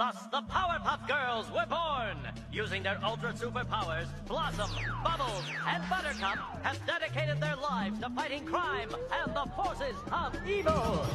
Thus, the Powerpuff Girls were born! Using their ultra superpowers, Blossom, Bubbles, and Buttercup have dedicated their lives to fighting crime and the forces of evil!